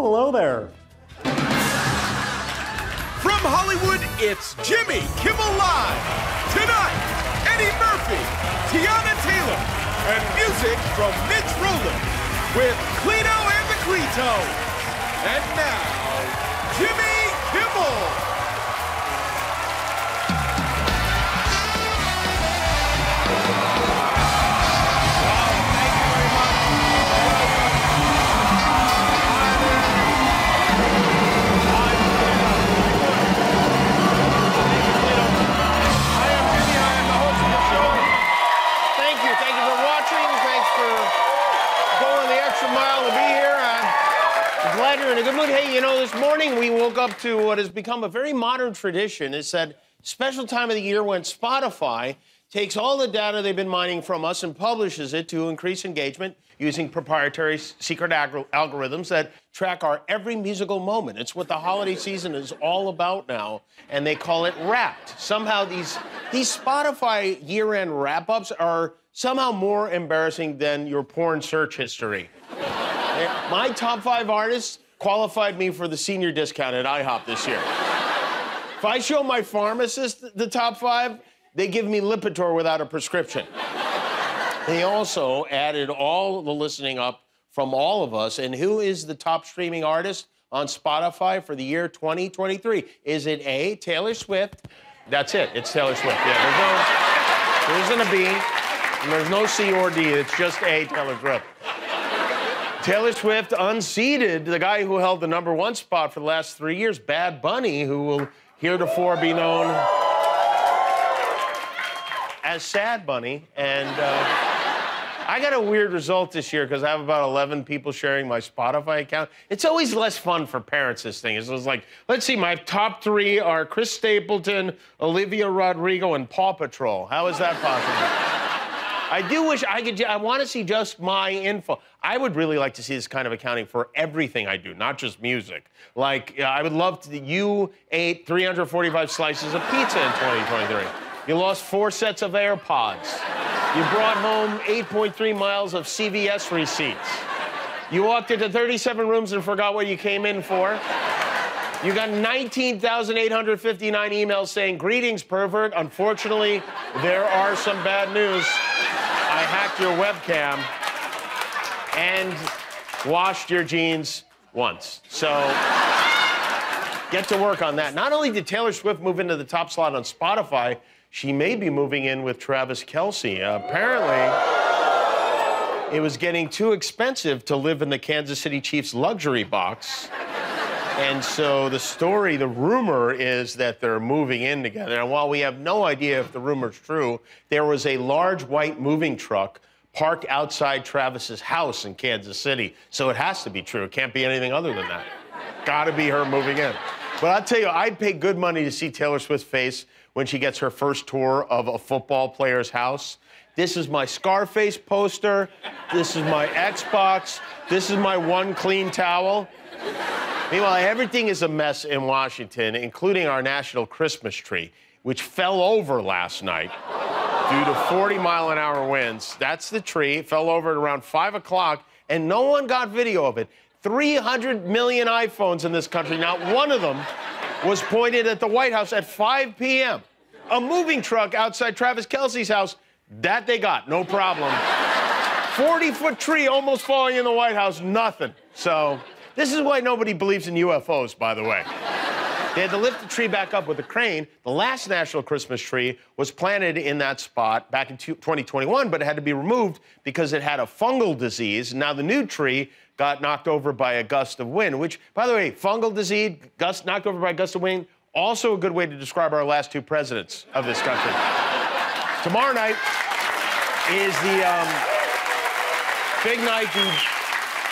Hello there. From Hollywood, it's Jimmy Kimmel Live. Tonight, Eddie Murphy, Teyana Taylor, and music from Mitch Rowland with Cleto and the Cletos. And now, Jimmy glad in a good mood. Hey, you know, this morning we woke up to what has become a very modern tradition. It's that special time of the year when Spotify takes all the data they've been mining from us and publishes it to increase engagement using proprietary secret algor- algorithms that track our every musical moment. It's what the holiday season is all about now, and they call it Wrapped. Somehow these these Spotify year-end wrap-ups are somehow more embarrassing than your porn search history. My top five artists qualified me for the senior discount at IHOP this year. If I show my pharmacist the top five, they give me Lipitor without a prescription. They also added all the listening up from all of us. And who is the top streaming artist on Spotify for the year 2023? Is it A, Taylor Swift? That's it. It's Taylor Swift. Yeah, there's no, there isn't a B, and there's no C or D. It's just A, Taylor Swift. Taylor Swift unseated the guy who held the number one spot for the last three years, Bad Bunny, who will heretofore be known as Sad Bunny. And uh, I got a weird result this year because I have about 11 people sharing my Spotify account. It's always less fun for parents, this thing. It's like, let's see, my top three are Chris Stapleton, Olivia Rodrigo, and Paw Patrol. How is that possible? I do wish I could. I want to see just my info. I would really like to see this kind of accounting for everything I do, not just music. Like, I would love to. You ate 345 slices of pizza in 2023. You lost four sets of AirPods. You brought home 8.3 miles of CVS receipts. You walked into 37 rooms and forgot what you came in for. You got 19,859 emails saying, Greetings, pervert. Unfortunately, there are some bad news. I hacked your webcam and washed your jeans once. So get to work on that. Not only did Taylor Swift move into the top slot on Spotify, she may be moving in with Travis Kelce. Uh, apparently, it was getting too expensive to live in the Kansas City Chiefs luxury box. And so the story, the rumor is that they're moving in together. And while we have no idea if the rumor's true, there was a large white moving truck parked outside Travis's house in Kansas City. So it has to be true. It can't be anything other than that. Gotta be her moving in. But I'll tell you, I'd pay good money to see Taylor Swift's face when she gets her first tour of a football player's house. This is my Scarface poster. This is my Xbox. This is my one clean towel. Meanwhile, everything is a mess in Washington, including our national Christmas tree, which fell over last night due to 40 mile an hour winds. That's the tree. It fell over at around 5 o'clock, and no one got video of it. 300 million iPhones in this country, not one of them was pointed at the White House at 5 p.m. A moving truck outside Travis Kelce's house, that they got, no problem. 40 foot tree almost falling in the White House, nothing. So, this is why nobody believes in UFOs, by the way. They had to lift the tree back up with a crane. The last national Christmas tree was planted in that spot back in 2021, but it had to be removed because it had a fungal disease. Now the new tree got knocked over by a gust of wind, which, by the way, fungal disease, gust knocked over by a gust of wind, also a good way to describe our last two presidents of this country. Tomorrow night is the um, big night.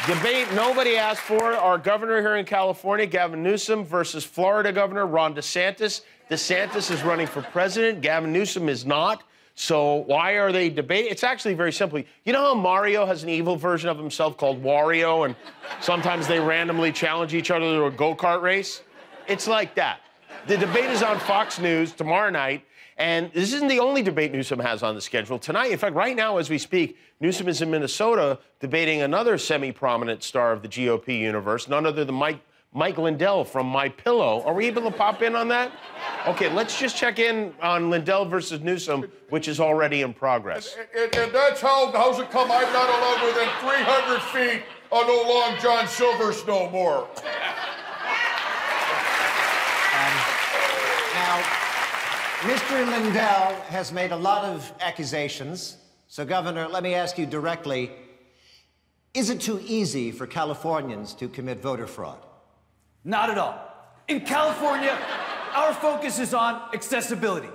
Debate nobody asked for. Our governor here in California, Gavin Newsom, versus Florida Governor Ron DeSantis. DeSantis is running for president. Gavin Newsom is not. So why are they debating? It's actually very simple. You know how Mario has an evil version of himself called Wario, and sometimes they randomly challenge each other to a go-kart race? It's like that. The debate is on Fox News tomorrow night. And this isn't the only debate Newsom has on the schedule tonight. In fact, right now, as we speak, Newsom is in Minnesota debating another semi prominent star of the GOP universe, none other than Mike, Mike Lindell from My Pillow. Are we able to pop in on that? Okay, let's just check in on Lindell versus Newsom, which is already in progress. And, and, and that's how, how's it come I'm not allowed within 300 feet of no long John Silver's no more. Mr. Lindell has made a lot of accusations. So, Governor, let me ask you directly is it too easy for Californians to commit voter fraud? Not at all. In California, our focus is on accessibility.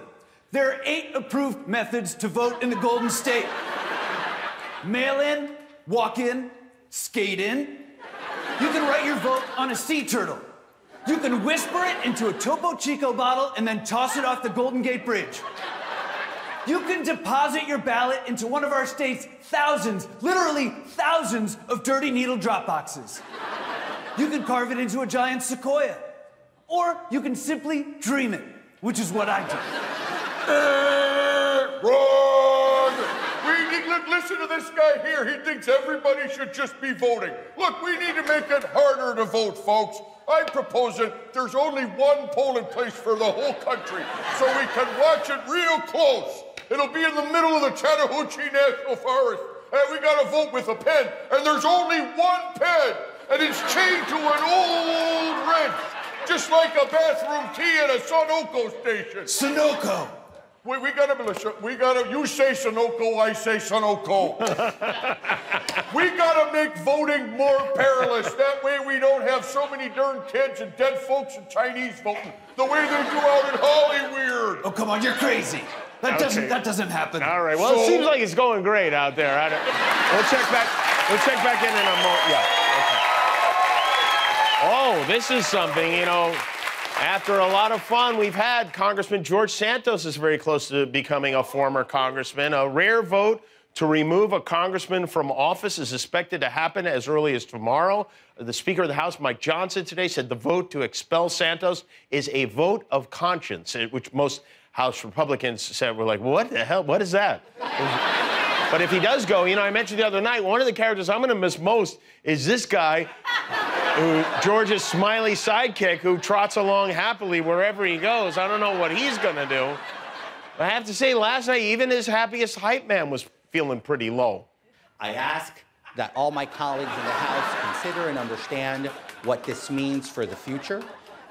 There are eight approved methods to vote in the Golden State mail in, walk in, skate in. You can write your vote on a sea turtle. You can whisper it into a Topo Chico bottle and then toss it off the Golden Gate Bridge. You can deposit your ballot into one of our state's thousands, literally thousands, of dirty needle drop boxes. You can carve it into a giant sequoia. Or you can simply dream it, which is what I do. Wrong! We listen to this guy here. He thinks everybody should just be voting. Look, we need to make it harder to vote, folks. I'm proposing there's only one polling place for the whole country, so we can watch it real close. It'll be in the middle of the Chattahoochee National Forest, and we gotta vote with a pen, and there's only one pen, and it's chained to an old wrench, just like a bathroom key at a Sunoco station. Sunoco. We, we gotta, we gotta, you say Sunoco, I say Sunoco. we gotta make voting more perilous. So many darn kids and dead folks and Chinese voting the way they do out in Hollywood. Oh, come on, you're crazy. That Okay. doesn't that doesn't happen. All right. Well, it seems like it's going great out there. I don't, we'll check back. We'll check back in in a moment. Yeah. Okay. Oh, this is something. You know, after a lot of fun we've had, Congressman George Santos is very close to becoming a former congressman. A rare vote to remove a congressman from office is expected to happen as early as tomorrow. The Speaker of the House, Mike Johnson, today said the vote to expel Santos is a vote of conscience, eh, which most House Republicans said were like, what the hell? What is that? But if he does go, you know, I mentioned the other night, one of the characters I'm going to miss most is this guy, who, George's smiley sidekick, who trots along happily wherever he goes. I don't know what he's going to do. I have to say, last night, even his happiest hype man was feeling pretty low. I ask that all my colleagues in the House consider and understand what this means for the future.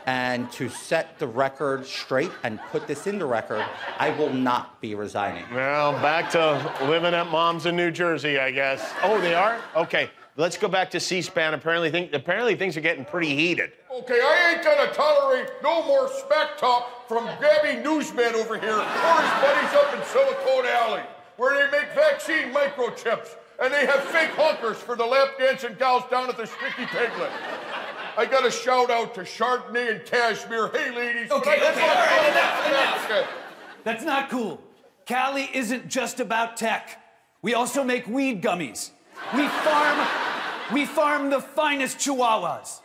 And to set the record straight and put this in the record, I will not be resigning. Well, back to living at mom's in New Jersey, I guess. Oh, they are? Okay. Let's go back to C-SPAN. Apparently, think, apparently things are getting pretty heated. Okay, I ain't gonna tolerate no more smack talk from Gabby Newsman over here or his buddies up in Silicon Alley, where they make vaccine microchips and they have fake honkers for the lap dancing gals down at the Sticky Piglet. I got a shout out to Chardonnay and Cashmere. Hey, ladies. Okay, okay, all right, enough, enough. Okay. That's not cool. Cali isn't just about tech. We also make weed gummies. We farm we farm the finest chihuahuas.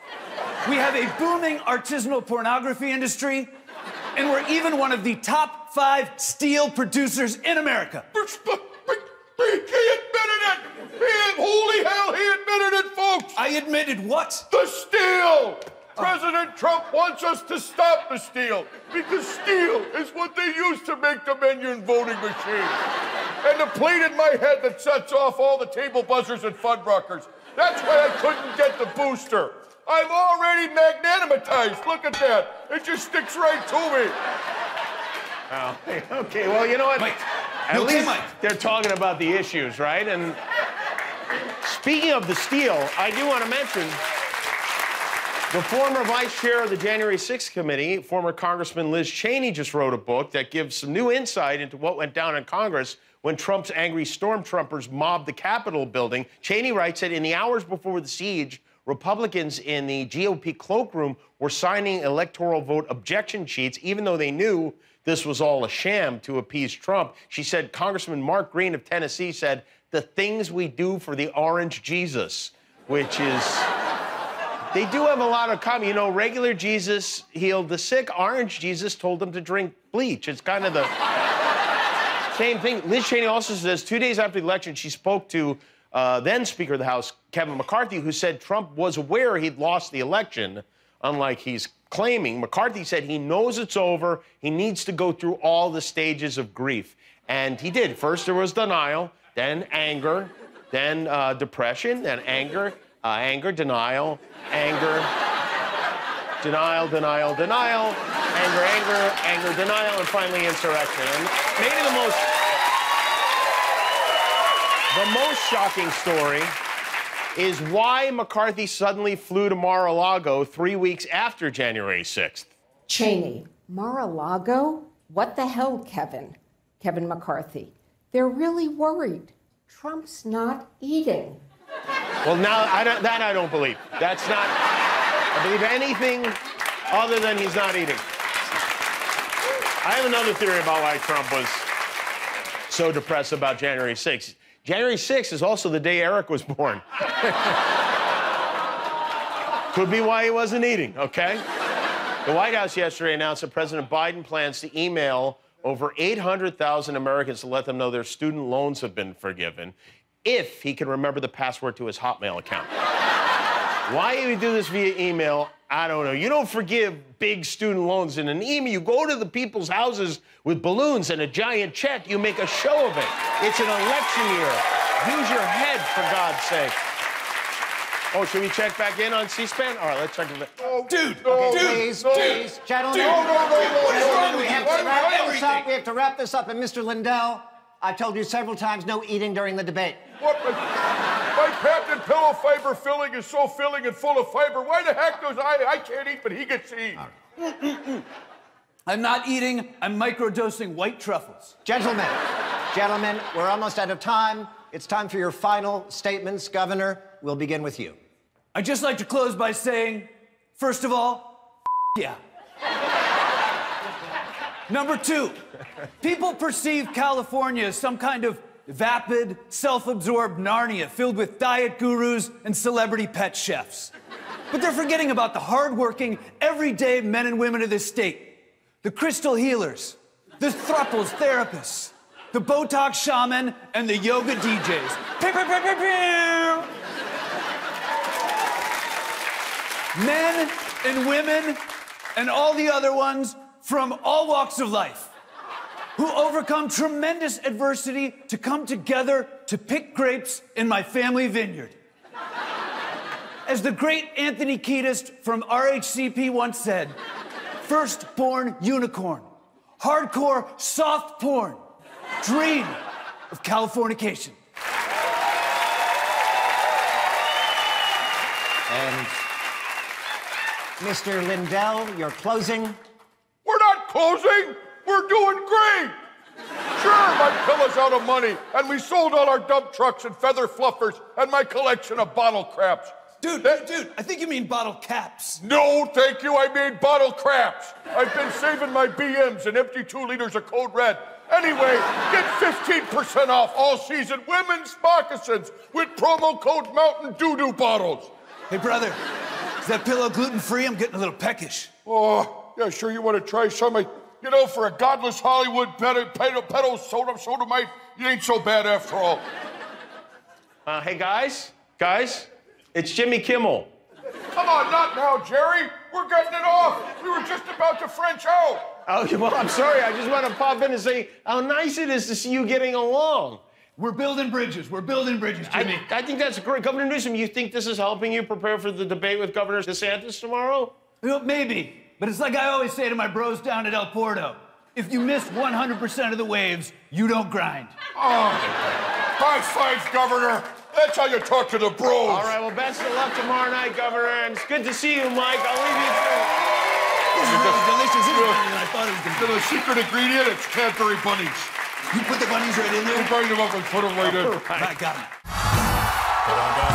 We have a booming artisanal pornography industry, and we're even one of the top 5 steel producers in America. He admitted it! He, holy hell, he admitted it, folks! I admitted what? The steel! President Trump wants us to stop the steal because steel is what they use to make Dominion voting machines. And the plate in my head that sets off all the table buzzers and Fuddruckers. That's why I couldn't get the booster. I'm already magnanimatized. Look at that. It just sticks right to me. Oh, okay, well, you know what? Mike, At you okay, least Mike? they're talking about the issues, right? And speaking of the steal, I do want to mention the former vice chair of the January 6th committee, former Congressman Liz Cheney, just wrote a book that gives some new insight into what went down in Congress when Trump's angry stormtroopers mobbed the Capitol building. Cheney writes that in the hours before the siege, Republicans in the GOP cloakroom were signing electoral vote objection sheets, even though they knew this was all a sham to appease Trump. She said Congressman Mark Green of Tennessee said, the things we do for the orange Jesus, which is they do have a lot of common. You know, regular Jesus healed the sick. Orange Jesus told them to drink bleach. It's kind of the same thing. Liz Cheney also says two days after the election, she spoke to uh, then Speaker of the House Kevin McCarthy, who said Trump was aware he'd lost the election, unlike he's claiming. McCarthy said he knows it's over. He needs to go through all the stages of grief, and he did. First, there was denial, then anger, then uh, depression, then anger, uh, anger, denial, anger, denial, denial, denial, anger, anger, anger, denial, and finally insurrection. And maybe the most the most shocking story is why McCarthy suddenly flew to Mar-a-Lago three weeks after January 6th. Cheney, Mar-a-Lago? What the hell, Kevin? Kevin McCarthy. They're really worried. Trump's not eating. Well, now I don't, that I don't believe. That's not. I believe anything other than he's not eating. I have another theory about why Trump was so depressed about January 6th. January 6th is also the day Eric was born. Could be why he wasn't eating, okay? The White House yesterday announced that President Biden plans to email over 800,000 Americans to let them know their student loans have been forgiven if he can remember the password to his Hotmail account. Why he would do this via email, I don't know. You don't forgive big student loans in an email. You go to the people's houses with balloons and a giant check. You make a show of it. It's an election year. Use your head, for God's sake. Oh, should we check back in on C-SPAN? All right, let's check it. Oh, Dude, no, dude, Please, no. please, gentlemen. No, no, no, no, What is no, wrong no. with We have to wrap this up. We have to wrap this up. And Mr. Lindell, I've told you several times no eating during the debate. What? My, my patented pillow fiber filling is so filling and full of fiber. Why the heck does I? I can't eat, but he gets to eat. I'm not eating, I'm microdosing white truffles. Gentlemen, gentlemen, we're almost out of time. It's time for your final statements. Governor, we'll begin with you. I'd just like to close by saying, first of all, yeah. Number two, people perceive California as some kind of vapid, self absorbed Narnia filled with diet gurus and celebrity pet chefs. But they're forgetting about the hardworking, everyday men and women of this state the crystal healers, the thruples therapists, the Botox shaman, and the yoga DJs. Pew, pew, pew, men and women and all the other ones from all walks of life who overcome tremendous adversity to come together to pick grapes in my family vineyard. As the great Anthony Kiedis from RHCP once said, firstborn unicorn, hardcore soft porn, dream of Californication. And Mr. Lindell, you're closing. We're not closing. We're doing great. Sure, my pillow's out of money, and we sold all our dump trucks and feather fluffers and my collection of bottle craps. Dude, dude, dude, I think you mean bottle caps. No, thank you. I mean bottle craps. I've been saving my BMs and empty two liters of Code Red. Anyway, get 15% off all season women's moccasins with promo code Mountain Doo Doo bottles. Hey, brother, is that pillow gluten free? I'm getting a little peckish. Oh, yeah, sure. You want to try some? I, you know, for a godless Hollywood pedo, pedo, pedo soda, sodomite, you ain't so bad after all. Uh, hey, guys, guys, it's Jimmy Kimmel. Come on, not now, Jerry. We're getting it off. We were just about to French out. Oh, well, I'm sorry. I just want to pop in and say how nice it is to see you getting along. We're building bridges. We're building bridges, Jimmy. I, I think that's great. Governor Newsom, you think this is helping you prepare for the debate with Governor DeSantis tomorrow? Well, maybe, but it's like I always say to my bros down at El Porto. If you miss 100% of the waves, you don't grind. Oh, high five, Governor. That's how you talk to the bros. All right, well, best of luck tomorrow night, Governor, and it's good to see you, Mike. I'll leave you to This is really delicious. This is better than I thought it was going to be. The secret ingredient, it's Cadbury bunnies. You put the bunnies right in We there? grind them up and put them right in. I got it. Ba-dum-bum.